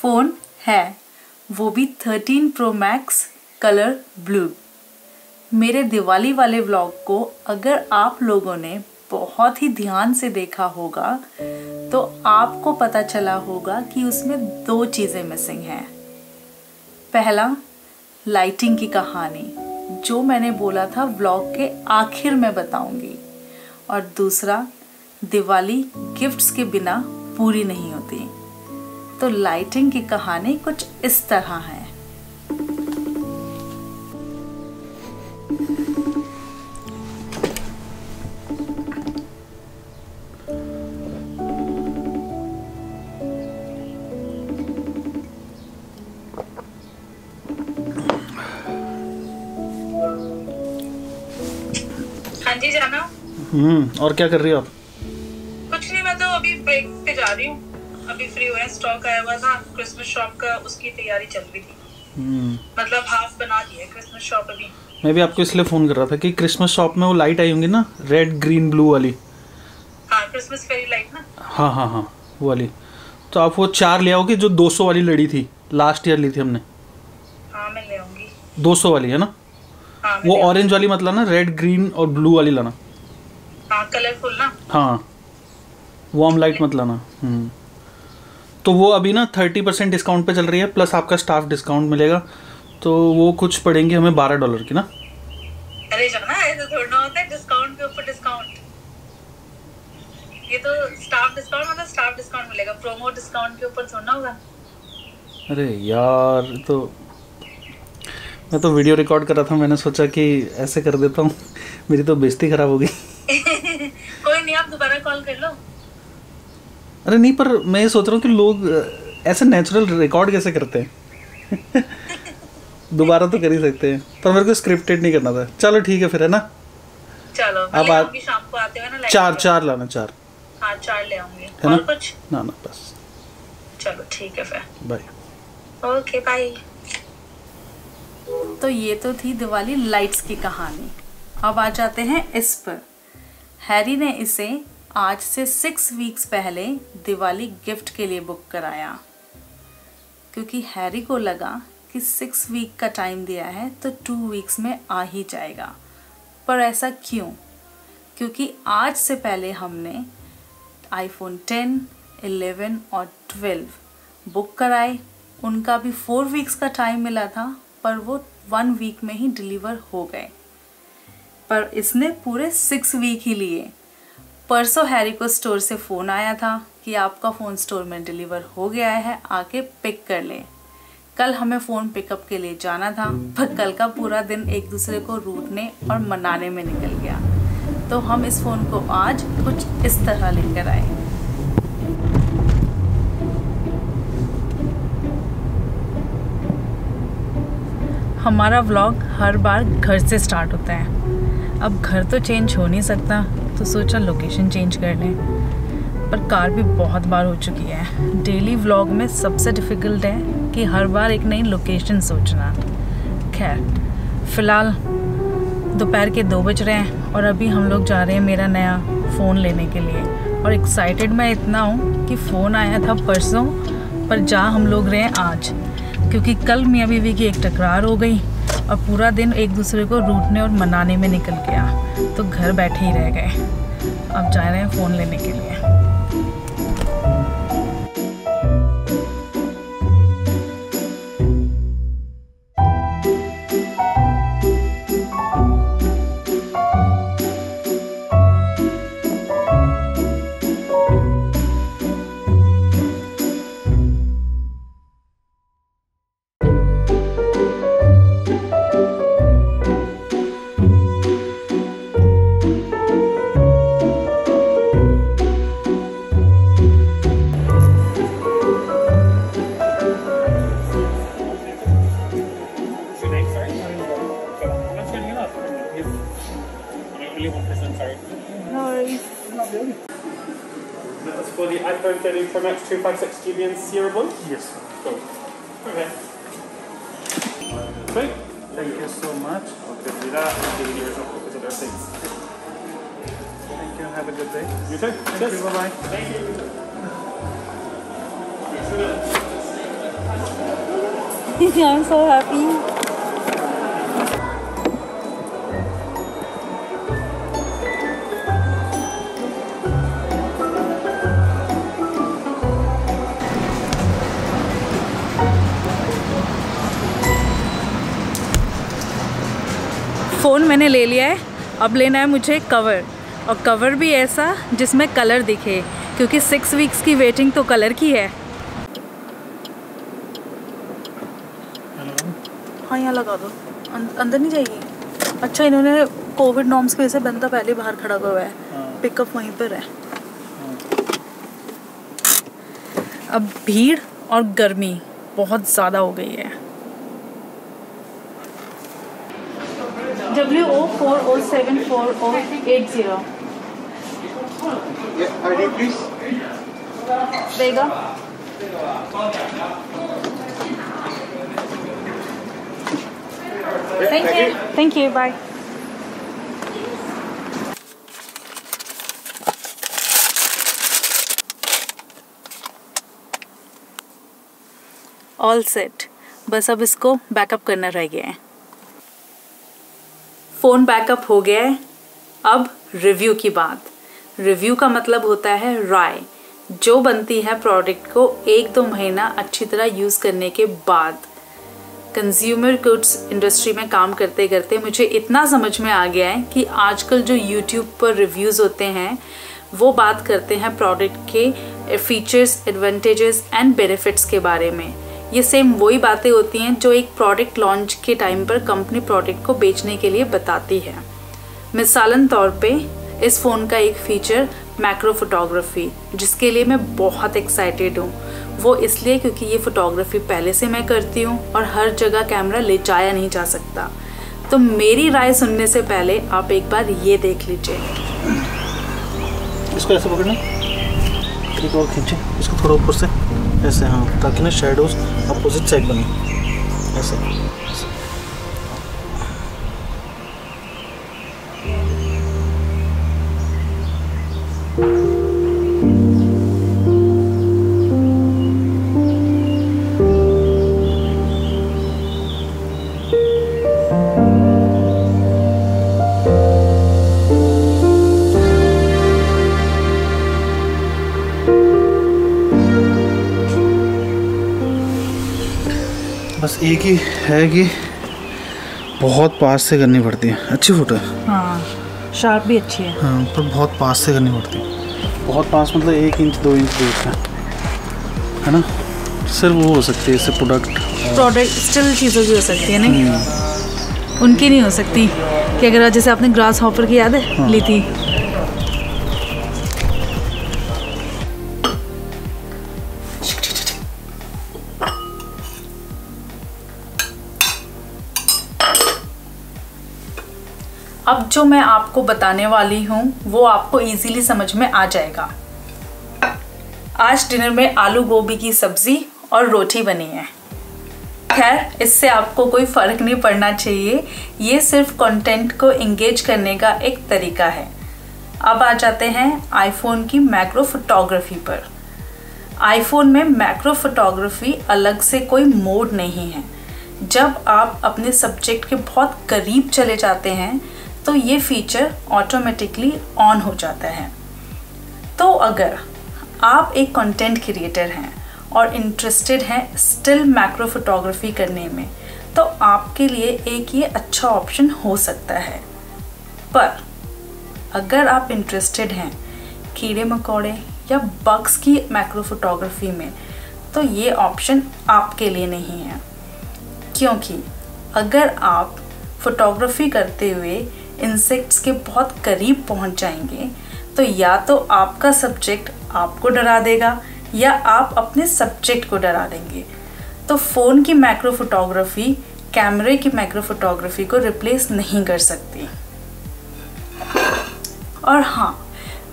Phone है। वो भी 13 प्रो मैक्स कलर ब्लू मेरे दिवाली वाले व्लॉग को अगर आप लोगों ने बहुत ही ध्यान से देखा होगा तो आपको पता चला होगा कि उसमें दो चीज़ें मिसिंग हैं। पहला लाइटिंग की कहानी, जो मैंने बोला था व्लॉग के आखिर में बताऊँगी। और दूसरा, दिवाली गिफ्ट्स के बिना पूरी नहीं होती। तो लाइटिंग की कहानी कुछ इस तरह है। हाँ हम्म और क्या कर रही हो आप? कुछ नहीं मैं तो अभी ब्रेक पे जा रही हूँ। स्टॉक आया हुआ था क्रिसमस शॉप का उसकी तैयारी चल रही थी। हम्म। मतलब हाफ़ बना दी है क्रिसमस शॉप अभी। मैं भी आपको इसलिए फ़ोन कर रहा था कि क्रिसमस शॉप में वो लाइट आई होंगी ना रेड ग्रीन ब्लू वाली। हाँ क्रिसमस फेरी लाइट ना? हाँ हाँ हाँ वो वाली। तो आप वो चार ले आओगे जो 200 वाली लड़ी थी लास्ट ईयर ली थी हमने। हाँ मैं ले आऊँगी। 200 वाली है ना? हाँ वो ऑरेंज वाली मत लाना रेड ग्रीन और ब्लू वाली लाना। हाँ कलरफुल ना? हाँ वार्म लाइट मत लाना। हम्म। तो वो अभी ना थर्टी परसेंट डिस्काउंट पे चल रही है प्लस आपका स्टाफ डिस्काउंट मिलेगा। तो वो कुछ पड़ेंगे हमें बारह डॉलर की ना। अरे जाना ऐसा थोड़ा ना होता है डिस्काउंट के ऊपर डिस्काउंट ये तो स्टाफ डिस्काउंट मतलब स्टाफ डिस्काउंट मिलेगा। प्रोमो डिस्काउंट के ऊपर थोड़ा होगा। अरे यार तो मैं तो वीडियो रिकॉर्ड कर रहा था मैंने सोचा कि ऐसे कर देता हूँ। मेरी तो बेइज्जती खराब हो गई। कोई नहीं आप दोबारा कॉल कर लो। अरे नहीं पर मैं ये सोच रहा हूँ कि लोग ऐसे नेचुरल रिकॉर्ड कैसे करते हैं? दोबारा तो कर ही सकते हैं। पर मेरे को स्क्रिप्टेड नहीं करना था। चलो ठीक है फिर है ना? चलो अब ले आ- शाम को आते हुए ना चार चार लाना चार। हाँ चार ले आऊँगी। है ना? और कुछ? ना ना बस। चलो ठीक है फिर। बाय ओके बाय तो ये तो थी दिवाली लाइट्स की कहानी। अब आ जाते हैं इस पर। हैरी ने इसे आज से सिक्स वीक्स पहले दिवाली गिफ्ट के लिए बुक कराया। क्योंकि हैरी को लगा कि सिक्स वीक का टाइम दिया है तो टू वीक्स में आ ही जाएगा। पर ऐसा क्यों? क्योंकि आज से पहले हमने आईफोन 10, 11 और 12 बुक कराए। उनका भी फोर वीक्स का टाइम मिला था पर वो वन वीक में ही डिलीवर हो गए। पर इसने पूरे सिक्स वीक ही लिए। परसों हैरी को स्टोर से फ़ोन आया था कि आपका फ़ोन स्टोर में डिलीवर हो गया है, आके पिक कर लें। कल हमें फ़ोन पिकअप के लिए जाना था, पर कल का पूरा दिन एक दूसरे को रूटने और मनाने में निकल गया। तो हम इस फ़ोन को आज कुछ इस तरह लेकर आए। हमारा व्लॉग हर बार घर से स्टार्ट होता है। अब घर तो चेंज हो नहीं सकता। तो सोचा लोकेशन चेंज कर लें। पर कार भी बहुत बार हो चुकी है। डेली व्लॉग में सबसे डिफ़िकल्ट है कि हर बार एक नई लोकेशन सोचना। खैर, फ़िलहाल दोपहर के दो बज रहे हैं और अभी हम लोग जा रहे हैं मेरा नया फ़ोन लेने के लिए। और एक्साइटेड मैं इतना हूँ कि फ़ोन आया था परसों, पर जा हम लोग रहे हैं आज। क्योंकि कल मियाँ बीवी की एक टकरार हो गई। और पूरा दिन एक दूसरे को रूटने और मनाने में निकल गया। तो घर बैठे ही रह गए। अब जा रहे हैं फ़ोन लेने के लिए। Only one person, sorry. That's for the iPhone 13 Pro Max 256 GB and Sierra Blue? Yes. Cool. Okay. Sweet. Thank you so much. I'll do that and give you the original copies of their receipts. Thank you. Have a good day. You too. Thank Cheers. you. Bye bye. Thank you. I'm so happy. Phone मैंने ले लिया है। अब लेना है मुझे cover. और cover भी ऐसा जिसमें कलर दिखे क्योंकि सिक्स वीक्स की वेटिंग तो कलर की है। हाँ यहाँ लगा दो। अं- अंदर नहीं जाएगी? अच्छा इन्होंने कोविड नॉर्म्स की वजह से बंदा पहले बाहर खड़ा हुआ है। पिकअप वहीं पर है। अब भीड़ और गर्मी बहुत ज़्यादा हो गई है। Four O seven four O eight zero Yeah, ID please. देगा thank you thank you bye all set बस अब इसको बैकअप करना रह गया है। फ़ोन बैकअप हो गया है। अब रिव्यू की बात। रिव्यू का मतलब होता है राय। जो बनती है प्रोडक्ट को एक दो महीना अच्छी तरह यूज़ करने के बाद। कंज्यूमर गुड्स इंडस्ट्री में काम करते करते मुझे इतना समझ में आ गया है कि आजकल जो यूट्यूब पर रिव्यूज़ होते हैं, वो बात करते हैं प्रोडक्ट के फीचर्स एडवांटेजेस एंड बेनिफिट्स के बारे में। ये सेम वही बातें होती हैं जो एक प्रोडक्ट लॉन्च के टाइम पर कंपनी प्रोडक्ट को बेचने के लिए बताती है। मिसालन तौर पे, इस फ़ोन का एक फीचर मैक्रो फोटोग्राफी जिसके लिए मैं बहुत एक्साइटेड हूँ। वो इसलिए क्योंकि ये फ़ोटोग्राफी पहले से मैं करती हूँ और हर जगह कैमरा ले जाया नहीं जा सकता। तो मेरी राय सुनने से पहले आप एक बार ये देख लीजिए। इसको ऐसे पकड़ना। एक और खींचे। इसको थोड़ा ऊपर से। ऐसे हाँ ताकि ना शेडोज अपोजिट साइड बने। ऐसे। बस एक ही है कि बहुत पास से करनी पड़ती है। अच्छी फ़ोटो है। हाँ शार्प भी अच्छी है। हाँ पर बहुत पास से करनी पड़ती है। बहुत पास मतलब एक इंच दो इंच दूर का है ना? सिर्फ़ वो हो सकती है इससे प्रोडक्ट प्रोडक्ट स्टिल चीज़ों की हो सकती है नहीं? उनकी नहीं हो सकती कि अगर जैसे आपने ग्रास हॉपर की याद है हाँ। ली थी। अब जो मैं आपको बताने वाली हूँ, वो आपको इजीली समझ में आ जाएगा। आज डिनर में आलू गोभी की सब्ज़ी और रोटी बनी है। खैर, इससे आपको कोई फ़र्क नहीं पड़ना चाहिए। ये सिर्फ़ कंटेंट को इंगेज करने का एक तरीका है। अब आ जाते हैं आईफोन की मैक्रो फोटोग्राफी पर। आईफोन में मैक्रो फोटोग्राफी अलग से कोई मोड नहीं है। जब आप अपने सब्जेक्ट के बहुत करीब चले जाते हैं तो ये फीचर ऑटोमेटिकली ऑन हो जाता है। तो अगर आप एक कंटेंट क्रिएटर हैं और इंटरेस्टेड हैं स्टिल मैक्रो फोटोग्राफी करने में तो आपके लिए एक ये अच्छा ऑप्शन हो सकता है। पर अगर आप इंटरेस्टेड हैं कीड़े मकोड़े या बग्स की मैक्रो फोटोग्राफी में तो ये ऑप्शन आपके लिए नहीं है। क्योंकि अगर आप फोटोग्राफी करते हुए इंसेक्ट्स के बहुत करीब पहुँच जाएँगे तो या तो आपका सब्जेक्ट आपको डरा देगा, या आप अपने सब्जेक्ट को डरा देंगे। तो फ़ोन की मैक्रो फोटोग्राफी कैमरे की मैक्रो फोटोग्राफी को रिप्लेस नहीं कर सकती। और हाँ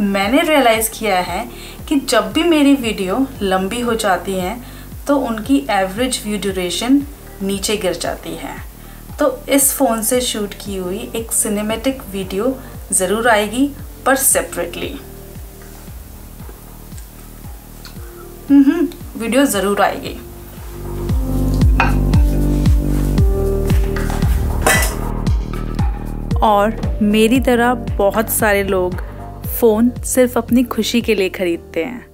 मैंने रियलाइज़ किया है कि जब भी मेरी वीडियो लंबी हो जाती हैं तो उनकी एवरेज व्यू ड्यूरेशन नीचे गिर जाती है। तो इस फ़ोन से शूट की हुई एक सिनेमेटिक वीडियो ज़रूर आएगी, पर सेपरेटली वीडियो ज़रूर आएगी। और मेरी तरह बहुत सारे लोग फ़ोन सिर्फ़ अपनी खुशी के लिए ख़रीदते हैं।